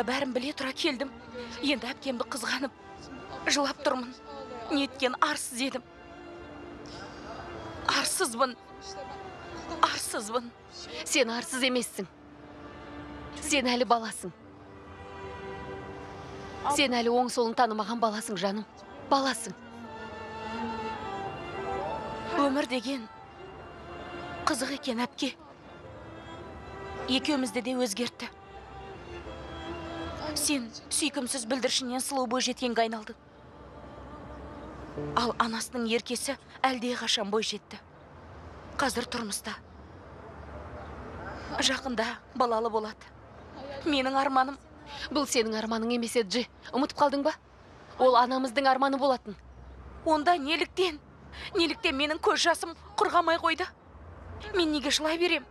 мұнда бәрін біле тұра келдім. Енді әпкемді қызғанып жылап тұрмын. Неткен арсыз едім. Арсызбын. Арсызбын. Сен арсыз емессің. Сен әлі баласың. Сен әлі оң солын танымаған баласың жаным. Баласың. Өмір деген қызық екен әпке. Екеумізді де өзгертті. Сен сүйкімсіз бүлдіршіннен сұлу бойжеткенге айналдың. Ал анасының еркесі әлде қашан бойжетті. Қазір тұрмыста. Жақында балалы болады. Менің арманым. Бұл сенің арманың емес еді ұмытып қалдың ба? Ол анамыздың арманы болатын. Онда неліктен? Неліктен менің көз жасым құрғамай қойды? Мен неге жылай берем?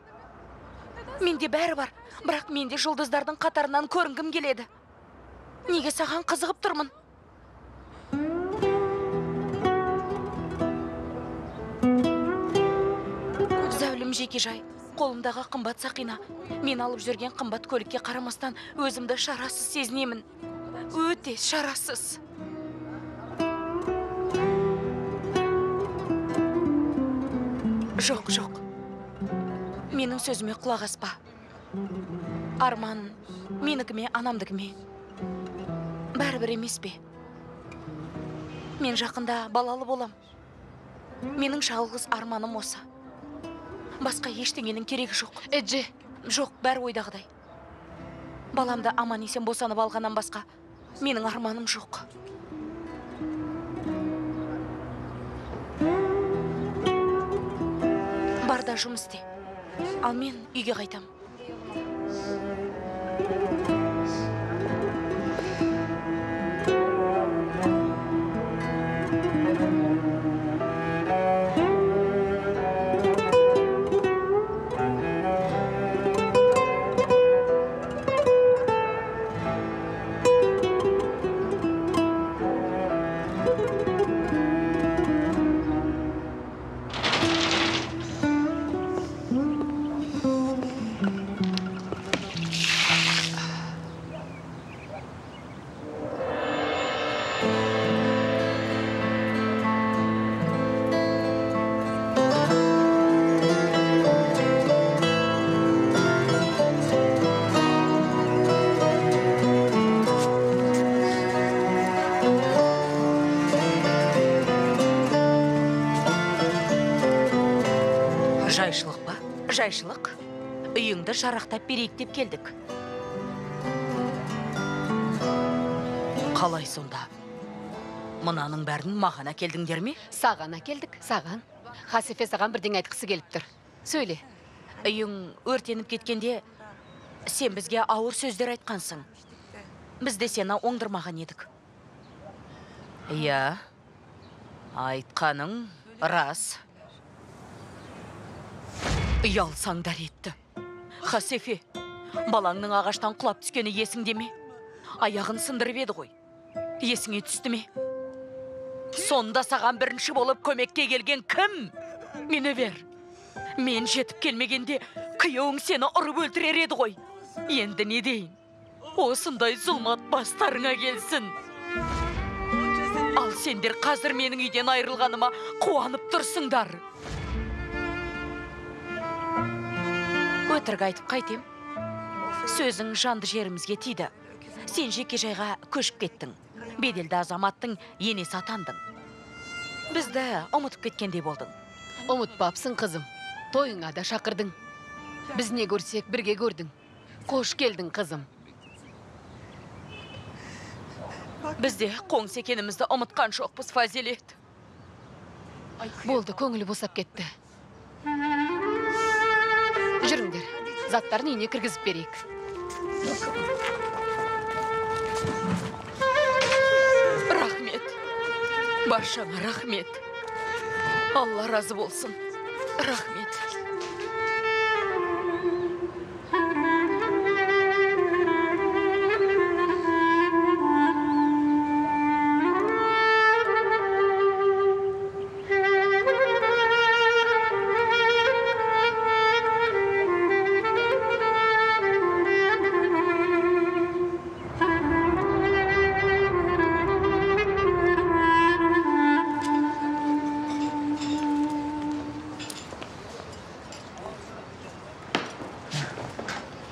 Менде бәрі бар. Бірақ менде жұлдыздардың қатарынан көрінгім келеді. Неге саған қызығып тұрмын? Зәулім жекежай қолымдағы қымбат сақина. Мен алып жүрген қымбат көлікке қарамастан өзімді шарасыз сезінемін. Өте шарасыз. Жоқ жоқ. Менің сөзіме құлақ аспа. Арман менікі ме анамдікі ме бәрібір емес пе? Мен жақында балалы болам. Менің жалғыз арманым осы. Басқа ештеңенің керегі жоқ. Эджи. Жоқ бәрі ойдағыдай. Баламды аман есен босанып алғаннан басқа менің арманым жоқ. Бар да жұмыс істе. Ал мен үйге қайтам. Үйіңді жарақтап берейік деп келдік. Қалай сонда? Мынаның бәрін маған әкелдіңдер ме? Саған әкелдік саған. Хасифе саған бірдеңе айтқысы келіп тұр. Сөйле. Үйің өртеніп кеткенде сен бізге ауыр сөздер айтқансың. Біз де сені оңдырмаған едік. Иә айтқаның рас. Ұялсаңдар етті. Хасефе балаңның ағаштан құлап түскені есіңде ме? Аяғын сындырып еді ғой. Есіңе түсті ме? Сонда саған бірінші болып көмекке келген кім? Мені бер мен жетіп келмегенде күйеуің сені ұрып өлтірер еді ғой. Енді не дейін? Осындай зұлмат бастарыңа келсін. Ал сендер қазір менің үйден айырылғаныма қуанып тұрсыңдар. Өтірік айтып қайтем. Сөзің жанды жерімізге тиді. Сен жекежайға көшіп кеттің. Беделді азаматтың енесі атандың. Бізді ұмытып кеткендей болдың. Ұмытпапсың қызым. Тойыңа да шақырдың. Біз не көрсек бірге көрдің. Қош келдің қызым. Біз де қоңыс екенімізді ұмытқан жоқпыз фазилет. Болды көңілі босап кетті. заттарын үйіне кіргізіп берейік рахмет баршаңа рахмет алла разы болсын рахмет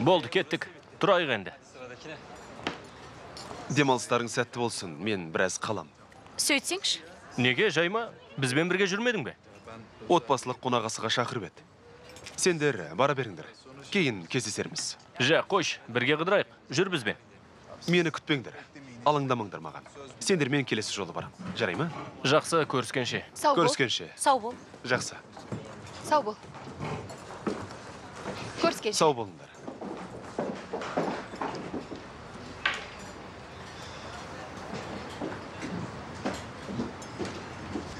Болды кеттік. Тұрайық енді. Демалыстарың сәтті болсын. Мен біраз қалам. Сөйтсеңші неге жайма? Бізбен бірге жүрмедің бе? Отбасылық қонақасыға шақырып еді сендер бара беріңдер. Кейін кездесерміз. Жә қойш бірге қыдырайық. Жүр бізбен. Мені күтпеңдер. Алаңдамаңдар маған. Сендер мен келесі жолы барам. Жарай ма жақсы көріскенше. Сау бол. Көріскенше. Сау бол. Жақсы. Сау бол. Көріскенше. Сау болыңдар.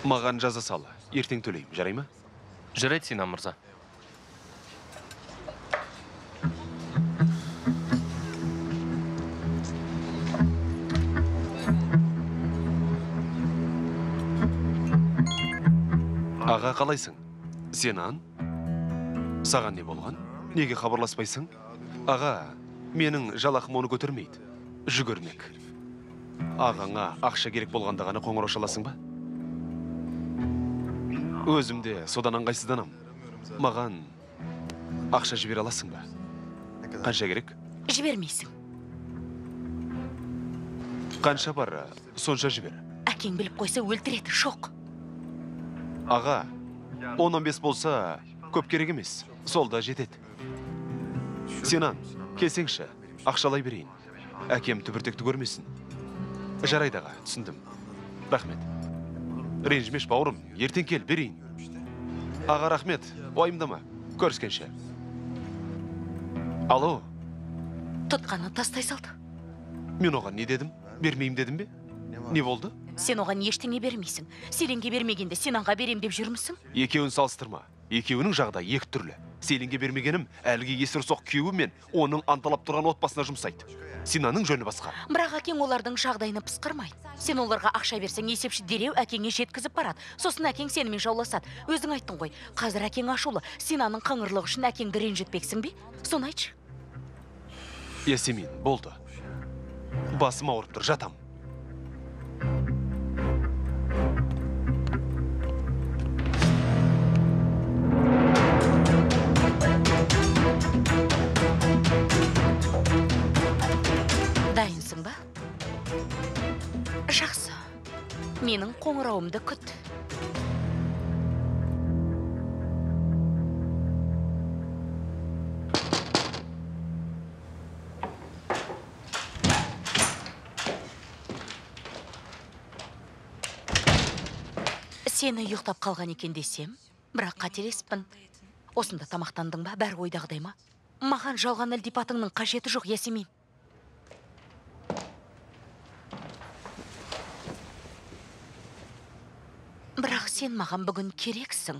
Маған жаза сал ертең төлеймін. Жарай ма? Жарайды синан мырза аға қалайсың? Сенан? Саған не болған? Неге хабарласпайсың? Аға менің жалақым оны көтермейді. Жүгірмек. Ағаңа ақша керек болғанда ғана қоңырау шаласың ба? Өзім де содан ыңғайсызданам маған ақша жібере аласың ба? Қанша керек? Жібермейсің. Қанша бар сонша жібер. Әкең біліп қойса өлтіреді шоқ. Аға 10-15 болса көп керек емес. Сол да жетеді. Сенан келсеңші ақшалай берейін. Әкем түбіртекті көрмесін. Жарайды аға түсіндім. Рахмет. Ренжімеш бауырым ертең кел берейін аға рахмет уайымдама көріскенше алло тұтқаны тастай салды мен оған не дедім бермеймін дедім бе не болды сен оған ештеңе бермейсің селенге бермегенде сенанға берем деп жүрмісің екеуін салыстырма екеуінің жағдайы екі түрлі селенге бермегенім әлгі есірсоқ күйеуі мен оның анталап тұрған отбасына жұмсайды. Синаның жөні басқа. Бірақ әкең олардың жағдайына пысқырмайды сен оларға ақша берсең есепші дереу әкеңе жеткізіп барады. Сосын әкең сенімен жауласады. Өзің айттың ғой қазір әкең ашулы. Синаның қыңырлығы үшін әкеңді ренжітпексің бе? Соны айтшы. Ясемин болды. Басым ауырып тұр жатам. Менің қоңырауымды күт сені ұйықтап қалған екен десем бірақ қателеспін. Осында тамақтандың ба? Бәрі ойдағыдай ма? Маған жалған ілтипатыңның қажеті жоқ ясемин бірақ сен маған бүгін керексің.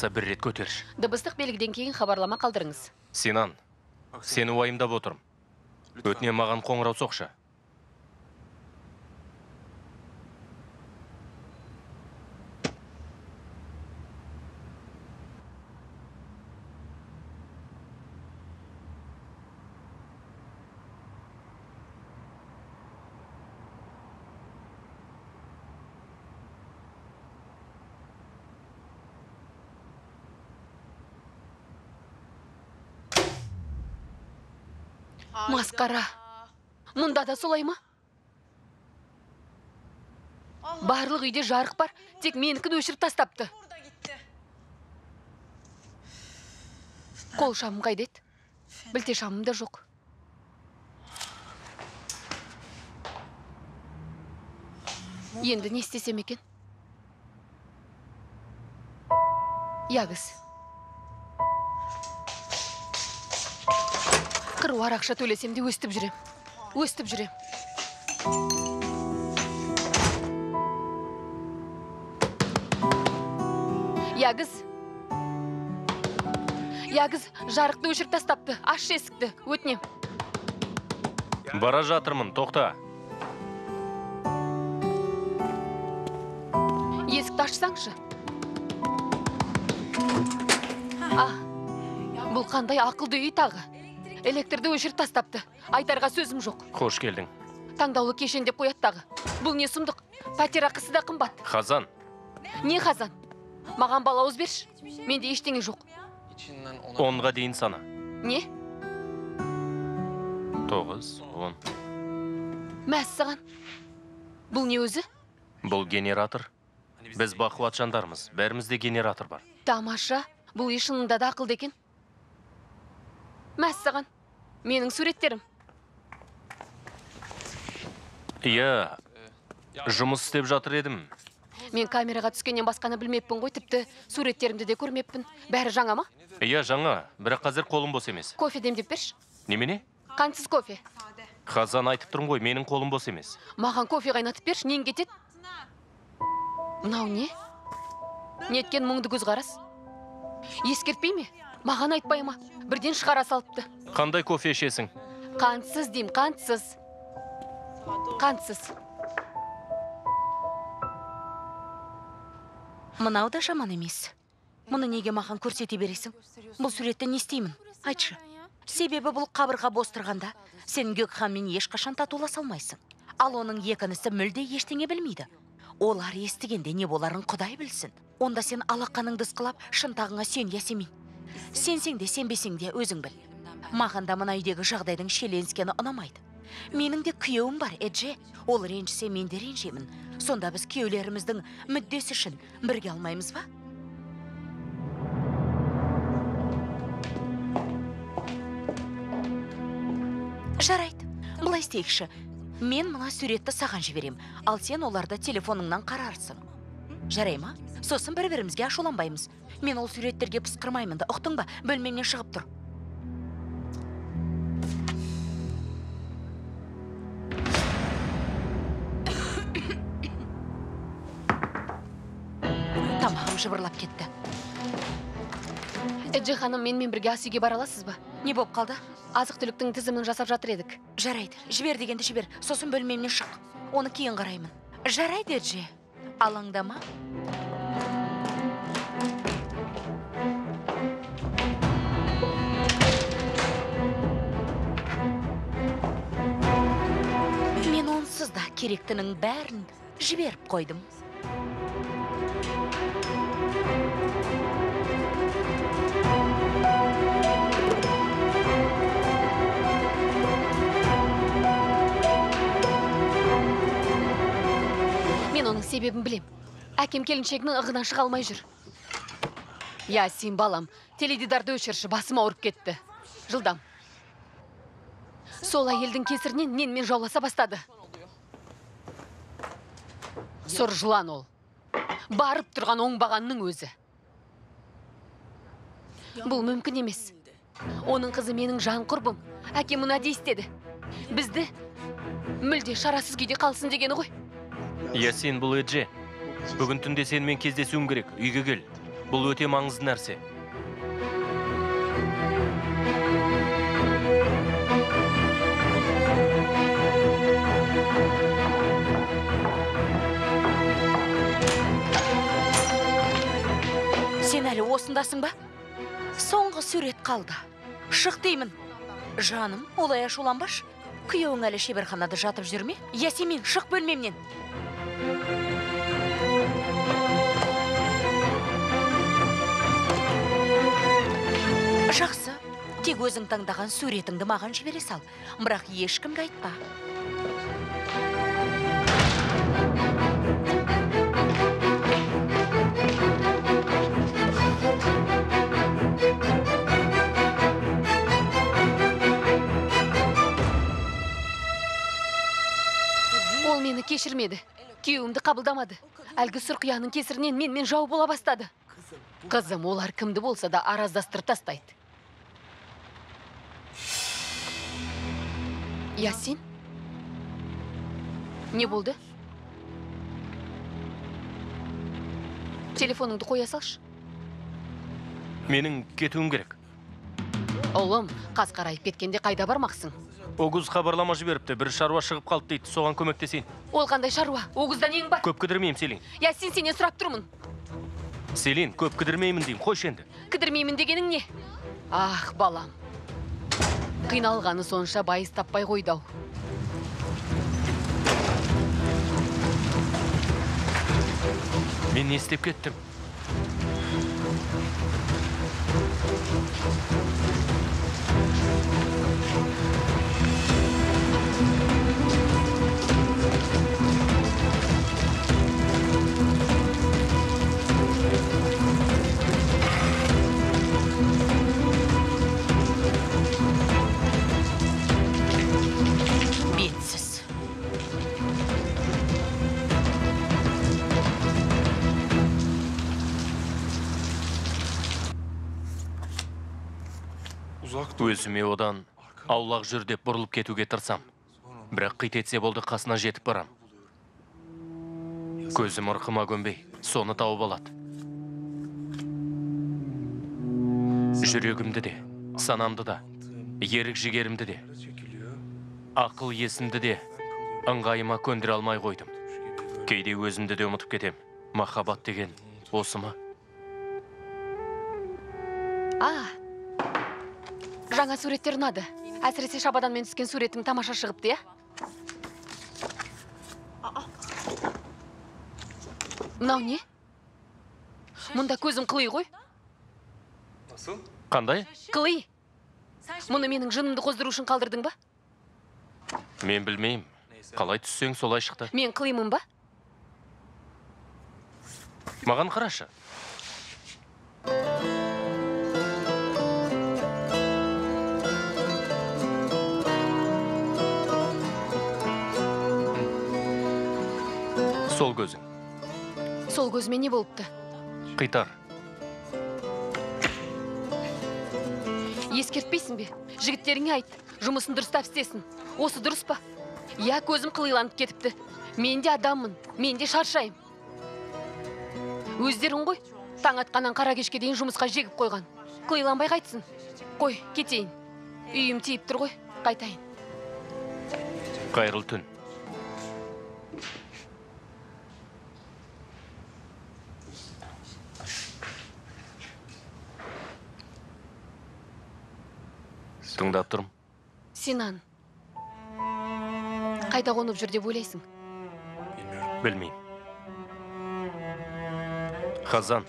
Болмаса бір рет көтерші. Дыбыстық белгіден кейін хабарлама қалдырыңыз. Синан сені уайымдап отырмын. Өтінемін маған қоңырау соқшы. Масқара мұнда да солай ма? Барлық үйде жарық бар. Тек менікін өшіріп тастапты. Қол шамым қайда еді? Білте шамым да жоқ. Енді не істесем екен? Ягіз. Қыруар ақша төлесем де өстіп жүрем өстіп жүрем ягіз ягіз жарықты өшіріп тастапты. Аш есікті. Өтінем бара жатырмын тоқта. Есікті ашсаңшы. А бұл қандай ақылды үй тағы? Электрді өшіріп тастапты. Айтарға сөзім жоқ. Қош келдің. Таңдаулы кешен деп қояды тағы. Бұл не сұмдық? Пәтер ақысы да қымбат. Қазан. Не қазан? Маған балауыз берші. Менде ештеңе жоқ. Онға дейін сана. Не? Тоғыз он. Мәссаған бұл не өзі? Бұл генератор. Біз бақуат жандармыз бәрімізде генератор бар. Тамаша бұл үй шынында да ақылды екен? Мәссаған менің суреттерім. Иә жұмыс істеп жатыр едім. Мен камераға түскеннен басқаны білмеппін ғой тіпті суреттерімді де көрмеппін. Бәрі жаңа ма? Иә жаңа бірақ қазір қолым бос емес. Кофе демдеп берші. Немене? Қантсыз кофе. Қазан айтып тұрмын ғой менің қолым бос емес. Маған кофе қайнатып берші нең кетеді? Мынау не? Неткен мұңды көзқарас? Ескертпей ме? Маған айтпай ма? Бірден шығара салыпты. Қандай кофе ішесің? Қантсыз дейм қантсыз. Қантсыз. Мынау да жаман емес. Мұны неге маған көрсете бересің? Бұл суретті не істеймін? Айтшы. Себебі бұл қабырға бос тұрғанда сен гөкханмен ешқашан татуласа алмайсың. Ал оның екі інісі мүлде ештеңе білмейді. Олар естігенде не боларын құдай білсін. Онда сен алақаныңды ысқылап шынтағыңа сен ясемин. Сенсең де сенбесең де өзің біл. Маған да мына үйдегі жағдайдың шиеленіскені ұнамайды. Менің де күйеуім бар эдже. Ол ренжісе мен де ренжимін сонда біз күйеулеріміздің мүддесі үшін бірге алмаймыз ба? Жарайды. Былай істейікші. Мен мына суретті саған жіберем. Ал сен оларды телефоныңнан қарарсың. Жарай ма? Сосын бір бірімізге ашуланбаймыз мен ол суреттерге пысқырмаймын да ұқтың ба? Бөлмемнен шығып тұр. Тамағым жыбырлап кетті. Эджи ханым менімен бірге ас үйге бара аласыз ба? Не болып қалды? Азық түліктің тізімін жасап жатыр едік. Жарайды жібер дегенді жібер. Сосын бөлмемнен шық. Оны кейін қараймын. Жарайды эджи. Алаңдама мен онсыз да керектінің бәрін жіберіп қойдым. Себебін білем. Әкем келіншегінің ығынан шыға алмай жүр. Ясин балам теледидарды өшірші басым ауырып кетті. Жылдам. Сол әйелдің кесірінен ненмен жауласа бастады. Сұр жылан ол. Барып тұрған оңбағанның өзі. Бұл мүмкін емес. Оның қызы менің жан құрбым әкем мынадей істеді. Бізді мүлде шарасыз күйде қалсын дегені ғой. Иә сен бұл эдже бүгін түнде сенімен кездесуім керек. Үйге кел. Бұл өте маңызды нәрсе. Сен әлі осындасың ба? Соңғы сурет қалды. Шық деймін. Жаным олай ашуланбашы күйеуің әлі шеберханада жатып жүр ме? Ясемин шық бөлмемнен. Жақсы. Тек өзің таңдаған суретіңді маған жібере сал. Бірақ ешкімге айтпа. Ол мені кешірмеді. Күйеуімді қабылдамады. Әлгі сұрқияның кесірінен менімен жау бола бастады. Қызым олар кімді болса да араздастырып тастайды. Ясин? Не болды? Телефоныңды қоя салшы. Менің кетуім керек. Ұлым қас қарайып кеткенде қайда бармақсың? Огуз хабарлама жіберіпті. Бір шаруа шығып қалды дейді. Соған көмектесейін. Ол қандай шаруа? Огызда нең бар. Көп кідірмеймін селин. Ясин сенен сұрап тұрмын. Селин көп кідірмеймін деймін. Қойшы енді. Кідірмеймін дегенің не? Ах балам. Қиналғаны сонша байыз таппай қойды ау. Мен не істеп кеттім? Өзіме одан аулақ жүр деп бұрылып кетуге тырсам бірақ қит етсе болды қасына жетіп барам. Көзім ырқыма көнбей соны тауып алады. Жүрегімді де санамды да ерік жігерімді де ақыл есімді де ыңғайыма көндіре алмай қойдым. Кейде өзімді де ұмытып кетем. Махаббат деген осы ма? Жаңа суреттер ұнады. Әсіресе шабаданмен түскен суретің тамаша шығыпты иә мынау не? Мұнда көзім қыли ғой. Қандай? Қыли мұны менің жынымды қоздыру үшін қалдырдың ба? Мен білмеймін. Қалай түссең солай шықты. Мен қылимын ба? Маған қарашы. Сол көзің. Сол көзіме не болыпты? Қитар ескертпейсің бе? Жігіттеріңе айт. Жұмысын дұрыстап істесін. Осы дұрыс па? Иә көзім қылиланып кетіпті. Мен де адаммын. Мен де шаршаймын. Өздерің ғой. Таң атқаннан қара кешке дейін жұмысқа жегіп қойған. Қылиланбай қайтсын. Қой кетейін. Үйім тиіп тұр ғой. Қайтайын. Қайырлы түн. Тыңдап тұрмын. Синан. Қайда қонып жүр деп ойлайсың? Білмеймін. Хазан.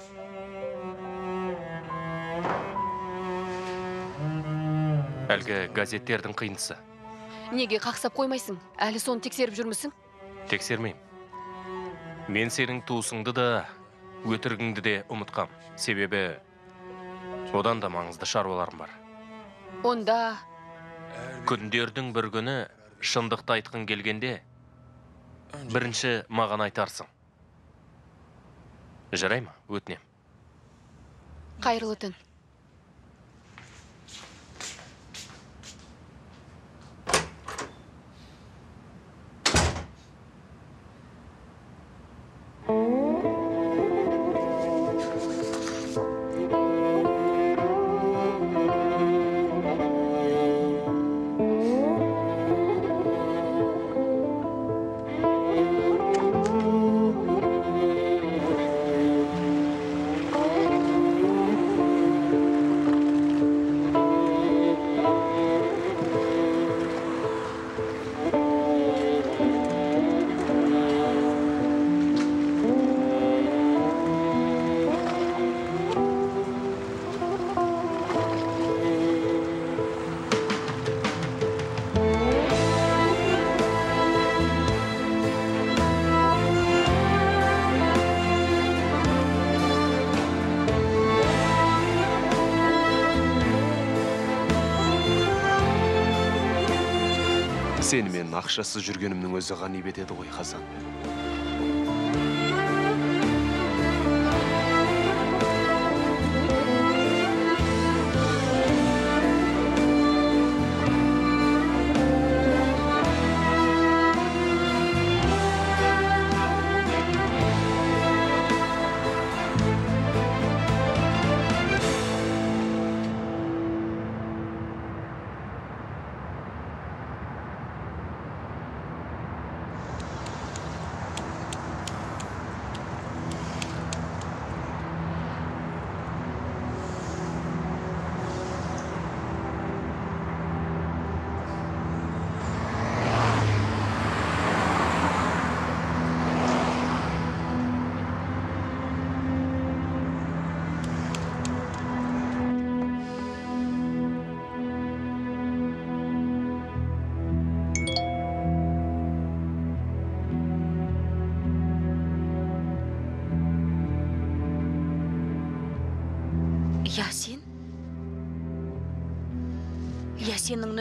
Әлгі газеттердің қиындысы. Неге қақсап қоймайсың? Әлі соны тексеріп жүрмісің? Тексермеймін. Мен сенің туысыңды да өтірігіңді де ұмытқам. Себебі одан да маңызды шаруаларым бар. Онда күндердің бір күні шындықты айтқың келгенде бірінші маған айтарсың. Жарай ма өтінем. қайырлы түн. Сені мен ақшасыз жүргенімнің өзі ғанибет еді ғой хасан.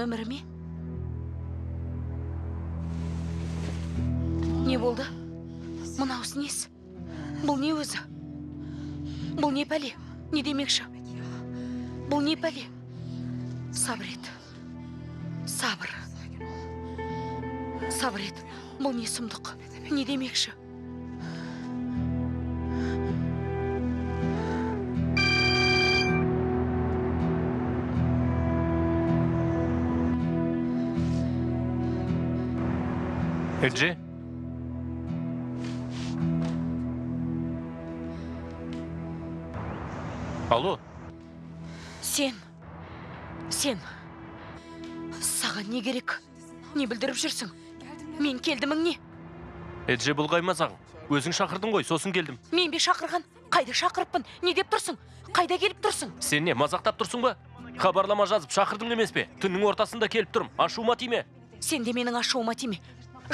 Ясиннің нөмірі ме не болды. Мынаусы несі? Бұл не өзі? Бұл не пәле? Не демекші? Бұл не пәле? Сабыр ет. Сабыр. Сабыр ет. Бұл не сұмдық? Не демекші? Эджи? Алло, сен сен саған не керек не білдіріп жүрсің мен келдімің не Эджи бұл қаймасаң. Өзің шақырдың ғой, сосын келдім. мен бе шақырған қайда шақырыппын не деп тұрсың қайда келіп тұрсың Сен не, мазақтап тұрсың ба? Хабарлама жазып шақырдың емес пе? Түннің ортасында келіп тұрмын. Ашуыма тиме. сен де менің ашуыма тиме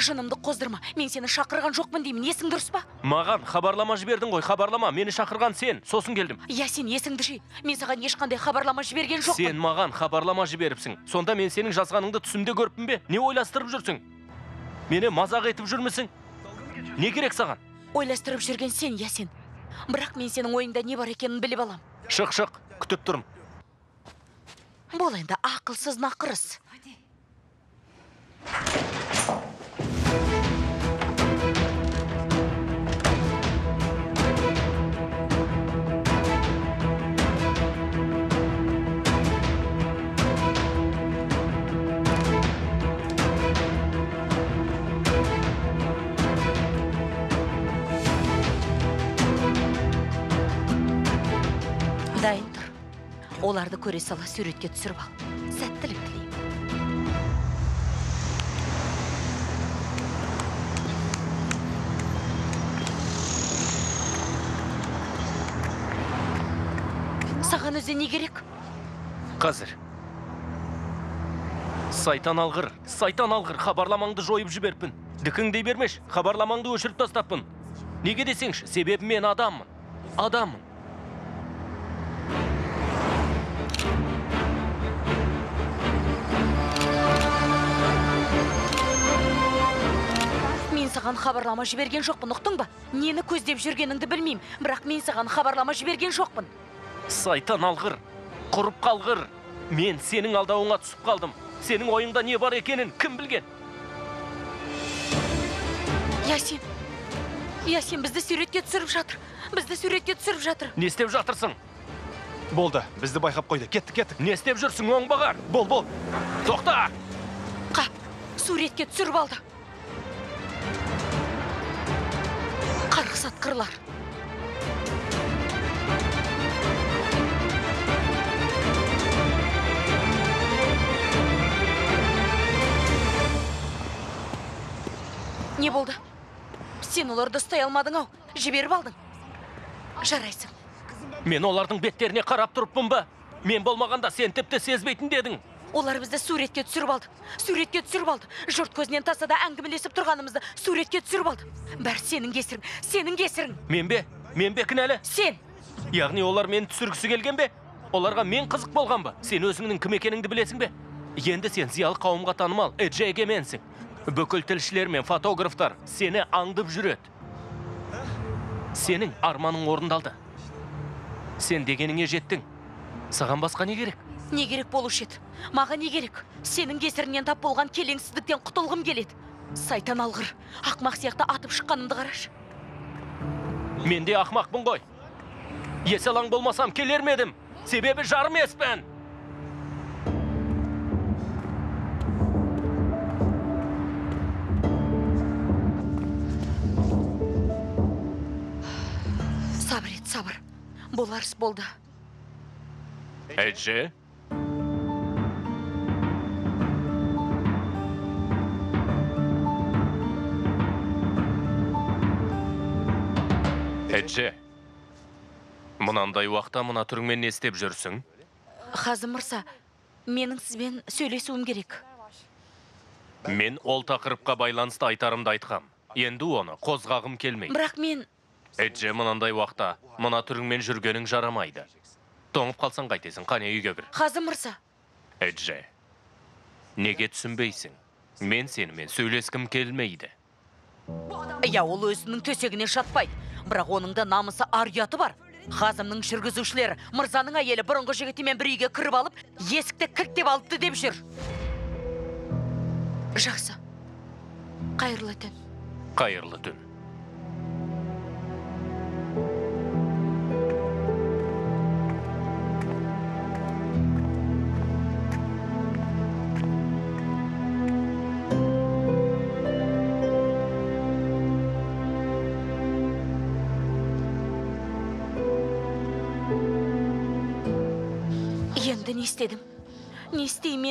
жынымды қоздырма мен сені шақырған жоқпын деймін есің дұрыс па Маған хабарлама жібердің ғой, хабарлама. Мені шақырған сен, сосын келдім. иә сен есіңді жи мен саған ешқандай хабарлама жіберген жоқпын Сен маған хабарлама жіберіпсің. Сонда мен сенің жазғаныңды түсімде көріппін бе? Не ойластырып жүрсің? Мені мазақ етіп жүрмісің? Не керек саған? ойластырып жүрген сен ясен бірақ мен сенің ойыңда не бар екенін біліп алам Шық, шық, күтіп тұрмын. бол енді ақылсыз нақырыс оларды көре сала суретке түсіріп ал сәттілік тілеймін саған өзі не керек Қазір. Сайтан алғыр, сайтан алғыр, хабарламаңды жойып жіберіппін. Дікіңдей бермеш, хабарламаңды өшіріп тастаппын. Неге десеңші, себебі мен адаммын. Адаммын. Саған хабарлама жіберген жоқпын ұқтың ба нені көздеп жүргеніңді білмеймін бірақ мен саған хабарлама жіберген жоқпын Сайтан алғыр, құрып қалғыр. Мен сенің алдауыңа түсіп қалдым. Сенің ойыңда не бар екенін кім білген? ясен ясен бізді суретке түсіріп жатыр бізді суретке түсіріп жатыр Не істеп жатырсың? болды бізді байқап қойды кеттік кеттік Не істеп жүрсің оңбаған? бол бол Тоқта! қап суретке түсіріп алды қарғыс атқырлар не болды. Сен оларды ұстай алмадың ау. Жіберіп алдың. Жарайсың. Мен олардың беттеріне қарап тұрыппын ба? Мен болмағанда сен тіпті сезбейтін дедің. Олар бізді суретке түсіріп алды суретке түсіріп алды жұрт көзінен тасада әңгімелесіп тұрғанымызды суретке түсіріп алды бәрі сенің кесірің сенің кесірің Мен бе? Мен бе кінәлі? сен Яғни олар мені түсіргісі келген бе? Оларға мен қызық болған ба? Сен өзіңнің кім екеніңді білесің бе? енді сен зиялы қауымға танымал эдже егеменсің бүкіл тілшілер мен фотографтар сені аңдып жүреді сенің арманың орындалды сен дегеніңе жеттің саған басқа не керек не керек болушы еді маған не керек. Сенің кесіріңнен тап болған келеңсіздіктен құтылғым келеді. Сайтан алғыр. Ақмақ сияқты атып шыққанымды қарашы. Мен де ақмақпын ғой. Есалаң болмасам келер ме едім? Себебі жар емеспін сабыр ет сабыр. Болар іс болды. Эдже эдже мынандай уақытта мына түріңмен не істеп жүрсің? Хазым мырза менің сізбен сөйлесуім керек. Мен ол тақырыпқа байланысты айтарымды айтқам. Енді оны қозғағым келмейді. Бірақ мен эдже мынандай уақытта мына түріңмен жүргенің жарамайды. Тоңып қалсаң қайтесің қане үйге кір. Хазым мырза эдже неге түсінбейсің? Мен сенімен сөйлескім келмейді. Иә ол өзінің төсегіне жатпайды бірақ оның да намысы ар ұяты бар. Хазымның жүргізушілері мырзаның әйелі бұрынғы жігітімен бір үйге кіріп алып есікті кілттеп алыпты деп жүр. Жақсы. Қайырлы түн. Қайырлы түн.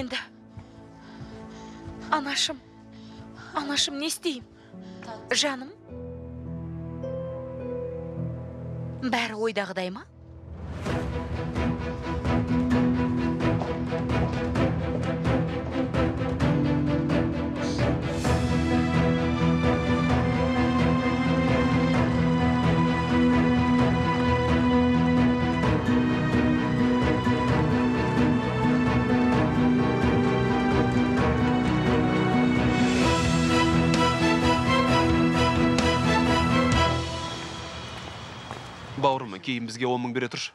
Енді анашым анашым не істеймін жаным. Бәрі ойдағыдай ма? Бауырым кейін бізге он мың бере тұршы.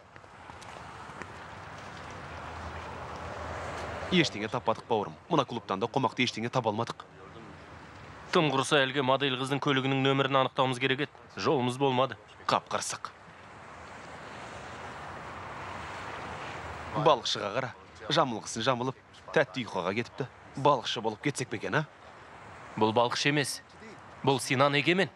Ештеңе таппадық бауырым. Мына клубтан да қомақты ештеңе таба алмадық. Тым құрыса әлгі модель қыздың көлігінің нөмірін анықтауымыз керек еді. Жолымыз болмады. Қап қарсақ балықшыға қара. Жамылғысын жамылып тәтті ұйқыға кетіпті. Балықшы болып кетсек пе екен а? Бұл балықшы емес. Бұл синан егемен.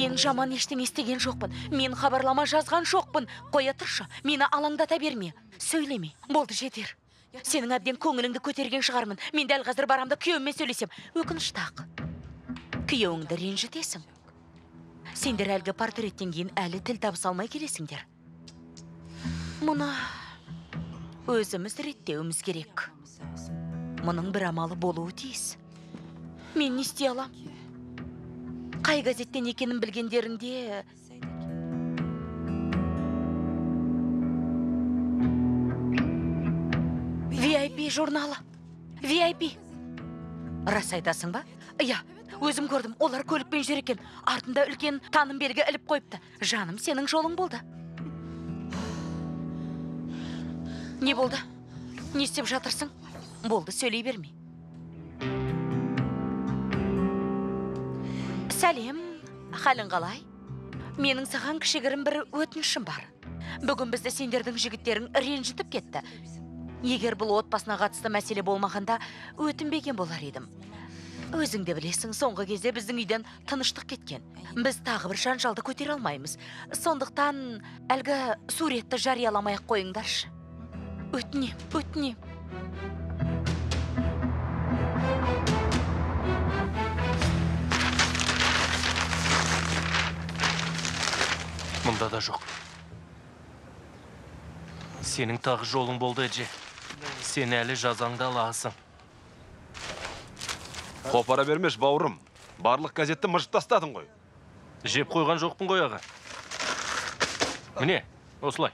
Мен жаман ештеңе істеген жоқпын. Мен хабарлама жазған жоқпын. Қоя тұршы мені алаңдата берме. Сөйлеме. Болды жетер. Сенің әбден көңіліңді көтерген шығармын. Мен дәл қазір барамда күйеуіммен сөйлесем. Өкінішті ақ күйеуіңді ренжітесің. Сендер әлгі портреттен кейін әлі тіл табыса алмай келесіңдер. Мұны өзіміз реттеуіміз керек. Мұның бір амалы болуы тиіс. Мен не істей алам? Қай газеттен екенін білгендерінде. Vip журналы. Vip рас айтасың ба? Иә өзім көрдім олар көлікпен жүр екен. Артында үлкен таным белгі іліп қойыпты. Жаным сенің жолың болды. Не болды? Не істеп жатырсың? Болды сөйлей берме сәлем халің қалай? Менің саған кішігірім бір өтінішім бар. Бүгін бізді сендердің жігіттерің ренжітіп кетті. Егер бұл отбасына қатысты мәселе болмағанда өтінбеген болар едім. Өзің де білесің соңғы кезде біздің үйден тыныштық кеткен. Біз тағы бір жанжалды көтере алмаймыз. Сондықтан әлгі суретті жарияламай ақ қойыңдаршы. Өтінем өтінем. Мұнда да жоқ. Сенің тағы жолың болды әже сен әлі жазаңды аласың. Қопара бермеш бауырым. Барлық газетті мыжып тастадың ғой. Жеп қойған жоқпын ғой аға. Міне осылай.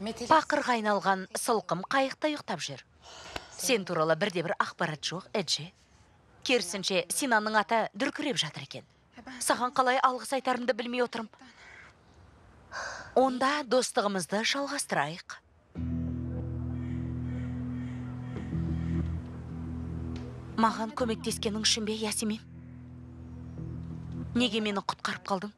Пақырға айналған сылқым қайықта ұйықтап жүр. Сен туралы бірде бір ақпарат жоқ эджи. Керісінше синаның аты дүркіреп жатыр екен. Саған қалай алғыс айтарымды білмей отырмын онда достығымызды жалғастырайық. Маған көмектескенің үшін бе ясемин неге мені құтқарып қалдың?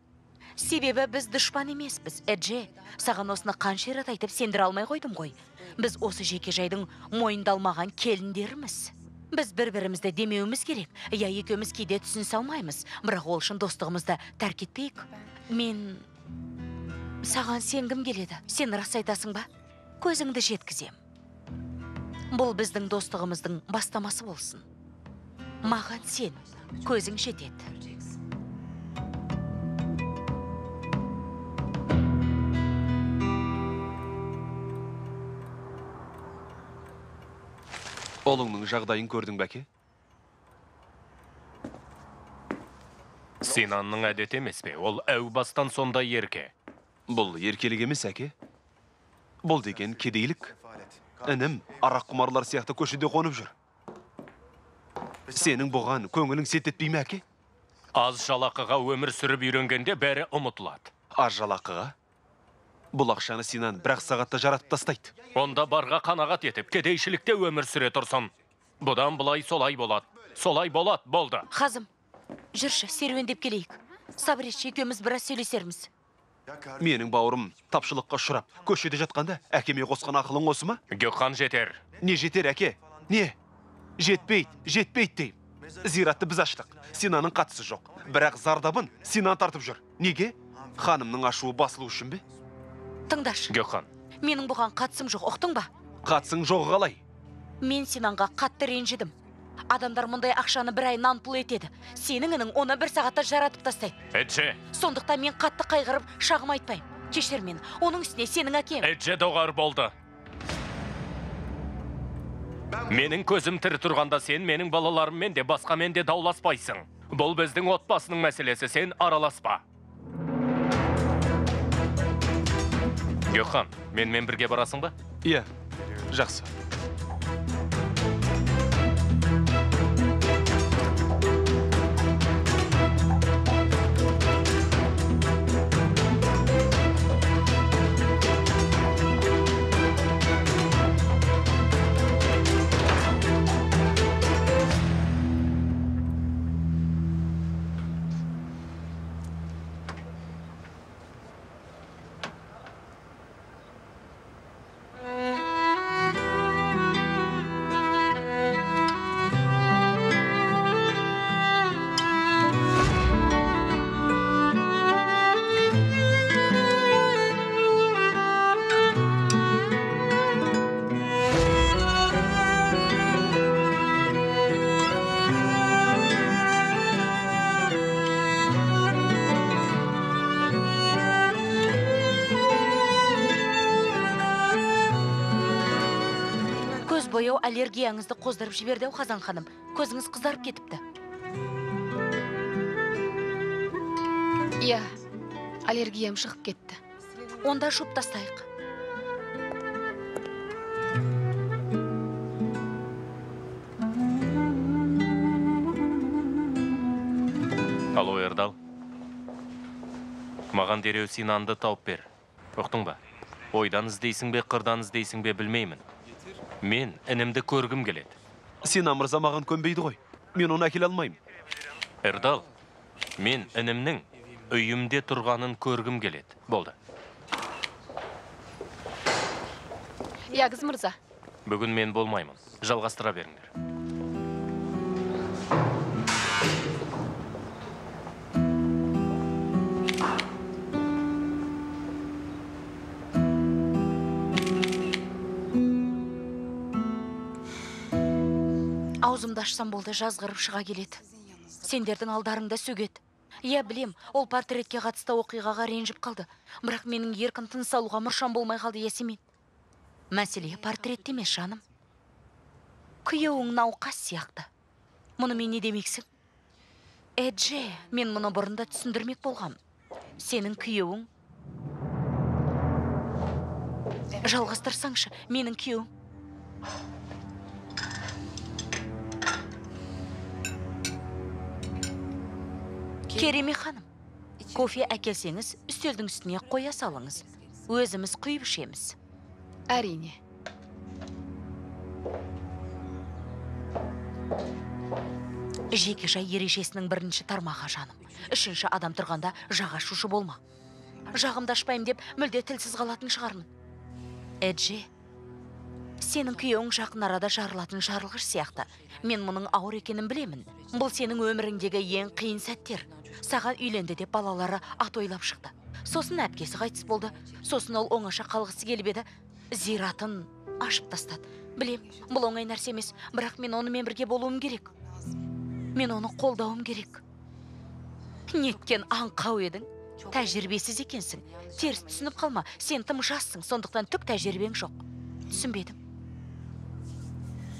Себебі біз дұшпан емеспіз эдже саған осыны қанша рет айтып сендіре алмай қойдым ғой. Біз осы жекежайдың мойындалмаған келіндеріміз. Біз бір бірімізді демеуіміз керек иә екеуміз кейде түсінісе алмаймыз бірақ ол үшін достығымызды тәрк етпейік мен саған сенгім келеді сен рас айтасың ба көзіңді жеткізем бұл біздің достығымыздың бастамасы болсын маған сен көзің жетеді ұлыңның жағдайын көрдің бе әке синанның әдеті емес пе? Ол әу бастан сондай ерке. Бұл еркелік емес әке. Бұл деген кедейлік. Інім арақ құмарлар сияқты көшеде қонып жүр. Сенің бұған көңілің селт етпей ме әке? Аз жалақыға өмір сүріп үйренгенде бәрі ұмытылады. Аз жалақыға? Бұл ақшаны синан бір ақ сағатта жаратып тастайды. Онда барға қанағат етіп кедейшілікте өмір сүре тұрсын. Бұдан былай солай болады солай болады болды. Қазым жүрші серуендеп келейік. Сабреш екеуміз біраз сөйлесерміз. Менің бауырым тапшылыққа ұшырап көшеде жатқанда әкеме қосқан ақылың осы ма? Гөкхан жетер. Не жетер әке? Не? Жетпейді жетпейді деймін зиратты біз аштық. Синаның қатысы жоқ. Бірақ зардабын синан тартып жүр. Неге? Ханымның ашуы басылу үшін бе? Тыңдашы. Гөкхан менің бұған қатысым жоқ. Ұқтың ба? Қатысың жоғы қалай? Мен синанға қатты ренжідім. Адамдар мұндай ақшаны бір ай нан пұл етеді. Сенің інің оны бір сағатта жаратып тастайды. Әдже сондықтан мен қатты қайғырып шағым айтпаймын. Кешір мені. Оның үстіне сенің әкең. Әдже доғар болды. Менің көзім тірі тұрғанда сен менің балаларыммен де басқамен де дауласпайсың. Бұл біздің отбасының мәселесі. Сен араласпа. Гөкхан менімен бірге барасың ба иә жақсы бояу аллергияңызды қоздырып жіберді ау қазан ханым. Көзіңіз қызарып кетіпті. Иә аллергиям шығып кетті. Онда жуып тастайық. Алло ердал маған дереу синанды тауып бер. Ұқтың ба? Ойдан іздейсің бе қырдан іздейсің бе білмеймін. Мен інімді көргім келеді. Сенан мырза маған көнбейді ғой. Мен оны әкеле алмаймын. Ердал мен інімнің үйімде тұрғанын көргім келеді. Болды. Ягіз мырза. Бүгін мен болмаймын. Жалғастыра беріңдер. Аузымды ашсам болды жазғырып шыға келеді. Сендердің алдарыңда сөгеді иә білем ол портретке қатысты оқиғаға ренжіп қалды. Бірақ менің еркін тыныс алуға мұршам болмай қалды ясемин. Мәселе портретте емес жаным. Күйеуің науқас сияқты. Мұнымен не демексің? Эдже мен мұны бұрын да түсіндірмек болғам. Сенің күйеуің жалғастырсаңшы менің күйеуім. Кереме ханым кофе әкелсеңіз үстелдің үстіне қоя салыңыз. Өзіміз құйып ішеміз. Әрине. Жеке жай ережесінің бірінші тармағы жаным. Үшінші адам тұрғанда жаға шушы болма. Жағымды ашпаймын деп мүлде тілсіз қалатын шығармын. Эдже сенің күйеуің жақын арада жарылатын жарылғыш сияқты. Мен мұның ауыр екенін білемін. Бұл сенің өміріңдегі ең қиын сәттер. Саған үйленді деп балалары ат ойлап шықты. Сосын әпкесі қайтыс болды. Сосын ол оңаша қалғысы келіп еді. Зиратын ашып тастады. Білем бұл оңай нәрсе емес. Бірақ мен онымен бірге болуым керек. Мен оны қолдауым керек. Неткен аңқау едің. Тәжірибесіз екенсің. Теріс түсініп қалма. Сен тым жассың сондықтан түк тәжірибең жоқ. Түсінбедім.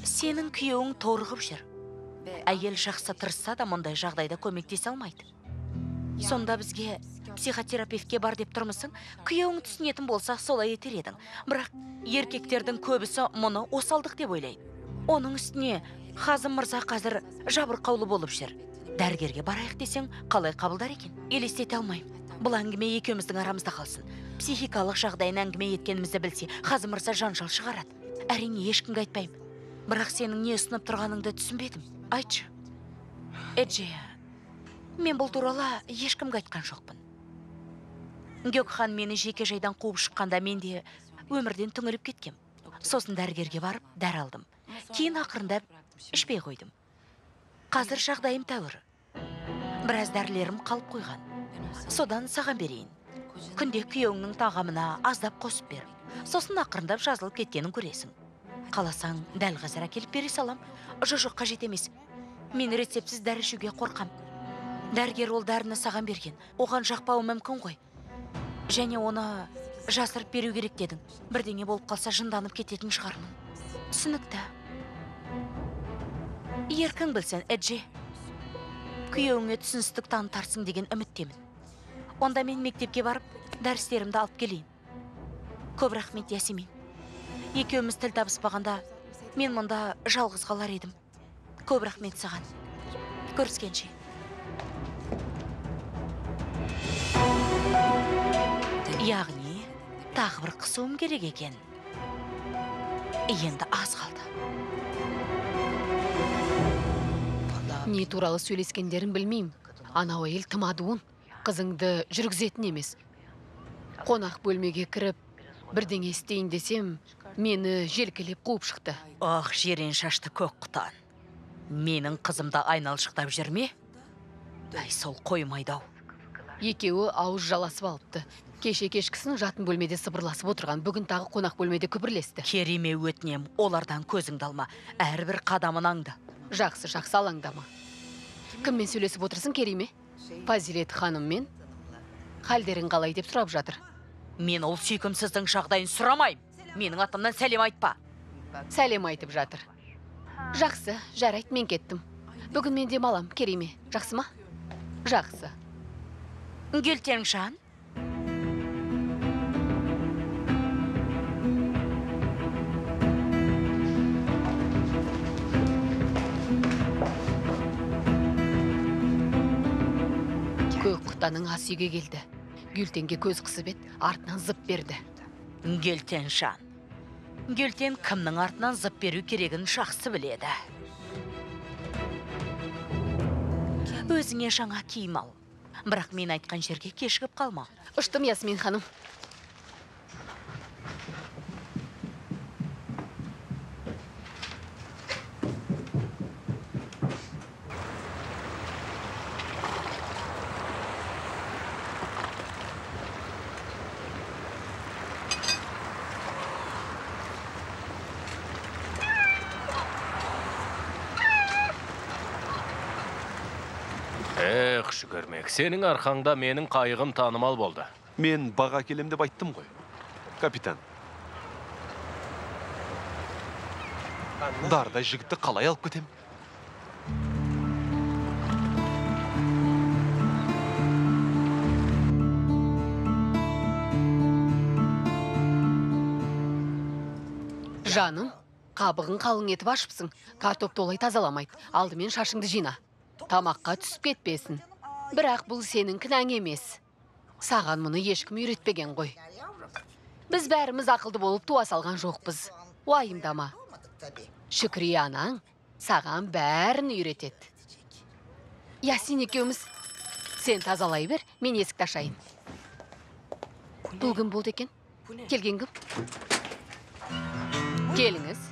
Сенің күйеуің торығып жүр. Әйел жақсы тырысса да мұндай жағдайда көмектесе алмайды. Сонда бізге психотерапевтке бар деп тұрмысың күйеуің түсінетін болса солай етер едің. Бірақ еркектердің көбісі мұны осалдық деп ойлайды. Оның үстіне хазым мырза қазір жабырқаулы болып жүр. Дәрігерге барайық десең қалай қабылдар екен? Елестете алмаймын. Бұл әңгіме екеуміздің арамызда қалсын. Психикалық жағдайын әңгіме еткенімізді білсе хазым мырза жанжал шығарады. Әрине ешкімге айтпаймын. Бірақ сенің не ұсынып тұрғаныңды түсінбедім. Айтшы. Эдже мен бұл туралы ешкімге айтқан жоқпын. Гөкхан мені жеке жайдан қуып шыққанда мен де өмірден түңіліп кеткем. Сосын дәрігерге барып дәрі алдым. Кейін ақырындап ішпей қойдым. Қазір жағдайым тәуір. Біраз дәрілерім қалып қойған. Содан саған берейін. Күнде күйеуіңнің тағамына аздап қосып бер. Сосын ақырындап жазылып кеткенін көресің. Қаласаң дәл қазір әкеліп бере салам. Жо жоқ мен рецептсіз дәрі ішуге қорқам. Дәрігер ол дәріні саған берген. Оған жақпауы мүмкін ғой. Және оны жасырып беру керек дедің. Бірдеңе болып қалса жынданып кететін шығармын. Түсінікті. Еркің білсін эдже күйеуіңе түсіністік танытарсың деген үміттемін. Онда мен мектепке барып дәрістерімді алып келейін. Көп рахмет ясемин екеуміз тіл табыспағанда мен мұнда жалғыз қалар едім. Көп рахмет саған. Көріскенше. Яғни тағы бір қысуым керек екен. Енді аз қалды. Не туралы сөйлескендерін білмеймін. Анау әйел тым адуын. Қызыңды жүргізетін емес. Қонақ бөлмеге кіріп бірдеңе істейін десем мені желкелеп қуып шықты. Ох жирен шашты көк құтан. Менің қызымды айналшықтап жүр ме? Әй сол қоймайды ау екеуі ауыз жаласып алыпты. Кеше кешкісін жатын бөлмеде сыбырласып отырған бүгін тағы қонақ бөлмеде күбірлесті. Кереме өтінем олардан көзіңді алма әрбір қадамын аңды жақсы жақсы алаңдама. Кіммен сөйлесіп отырсың кереме? Фазилет ханыммен. Халдерің қалай деп сұрап жатыр. Мен ол сүйкімсіздің жағдайын сұрамаймын. Менің атымнан сәлем айтпа. Сәлем айтып жатыр. Жақсы жарайды мен кеттім. Бүгін мен демалам кереме. Жақсы ма? Жақсы. Келтеңшан көк құтаның ас үйге келді гүлтенге көз қысып еді артынан зып берді келтеншан келтен кімнің артынан зып беру керегін жақсы біледі өзіңе жаңа киім ал бірақ мен айтқан жерге кешігіп қалма ұштым ясмин ханым жүгірмек сенің арқаңда менің қайығым танымал болды. Мен баға келем деп айттым ғой капитан. Дардай жігітті қалай алып кетем? Жаным қабығын қалың етіп ашыпсың. Картопты олай тазаламайды алдымен шашыңды жина. Тамаққа түсіп кетпесін. Бірақ бұл сенің кінәң емес. Саған мұны ешкім үйретпеген ғой. Біз бәріміз ақылды болып туа салған жоқпыз. Уайымдама. Шүкірия анаң саған бәрін үйретеді. Ясин екеуміз сен тазалай бер мен есікті ашайын. Бұл кім болды екен? Келген кім? Келіңіз.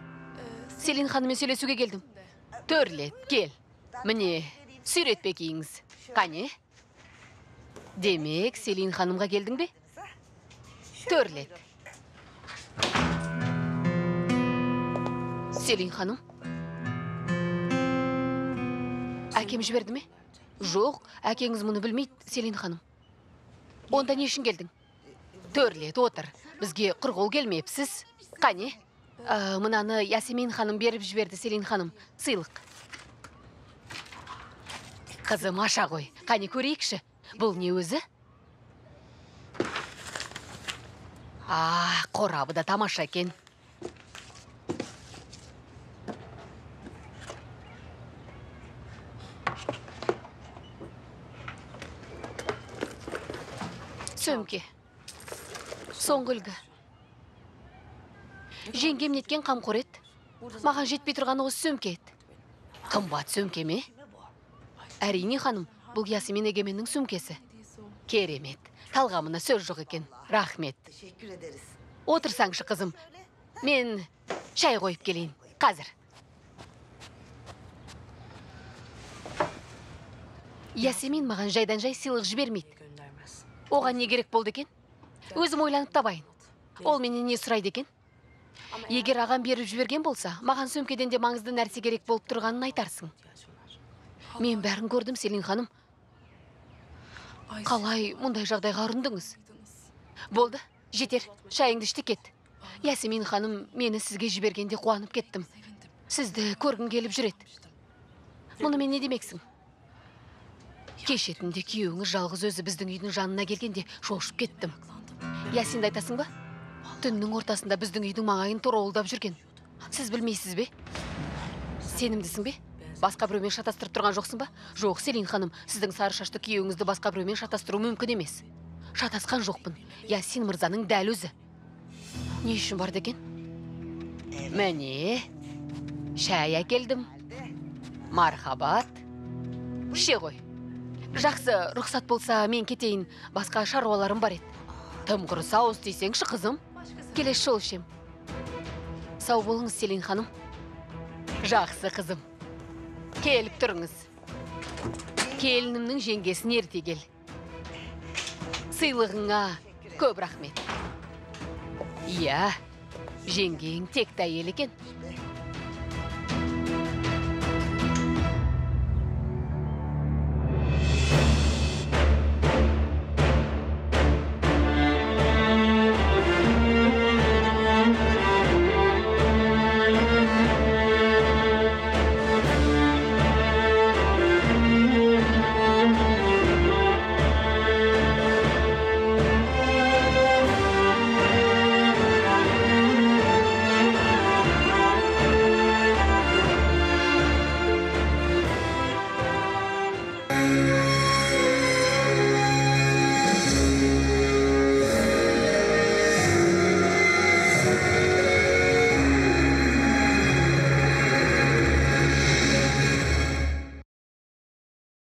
Селин ханыммен сөйлесуге келдім. Төрлет кел. Міне сүйретпе киіңіз қане демек селин ханымға келдің бе? Төрлет. селин ханым? Әкем жіберді ме? Жоқ әкеңіз мұны білмейді селин ханым. Онда не үшін келдің? Төрлет отыр. Бізге құр қол келмепсіз. Қане Ә, мынаны ясемин ханым беріп жіберді селин ханым. Сыйлық. Қызым аша ғой. Қане көрейікші. Бұл не өзі? А қорабы да тамаша екен. Сөмке. Соңғы үлгі. Жеңгем неткен қамқор еді маған жетпей тұрған осы сөмке еді қымбат сөмке ме? Әрине ханым бұл ясемин егеменнің сөмкесі. Керемет. Талғамына сөз жоқ екен. Рахмет. Отырсаңшы қызым. Мен шай қойып келейін. Қазір. Ясемин маған жайдан жай сыйлық жібермейді. Оған не керек болды екен? Өзім ойланып табайын. Ол менен не сұрайды екен? Егер ағам беріп жіберген болса маған сөмкеден де маңызды нәрсе керек болып тұрғанын айтарсың. Мен бәрін көрдім селин ханым. Қалай мұндай жағдайға ұрындыңыз? Болды жетер. Шайыңды іште кет ясемин ханым мені сізге жібергенде қуанып кеттім. Сізді көргім келіп жүреді. Мұнымен не демексің кеше түнде күйеуіңіз жалғыз өзі біздің үйдің жанына келгенде шошып кеттім. Ясинді айтасың ба? Түннің ортасында біздің үйдің маңайын торуылдап жүрген. Сіз білмейсіз бе? Сенімдісің бе? Басқа біреумен шатастырып тұрған жоқсың ба? Жоқ селин ханым сіздің сары шашты күйеуіңізді басқа біреумен шатастыру мүмкін емес. Шатасқан жоқпын. Ясин мырзаның дәл өзі. Не үшін барды екен міне шай әкелдім. Мархабат. Іше ғой. Жақсы рұқсат болса мен кетейін. Басқа шаруаларым бар еді. Тым құрыса ауыз тисеңші қызым. Келесі жолы ішем. Сау болыңыз селин ханым. Жақсы қызым. Келіп тұрыңыз. Келінімнің жеңгесін ерте кел. Сыйлығыңа көп рахмет. Иә жеңгең текті әйел екен.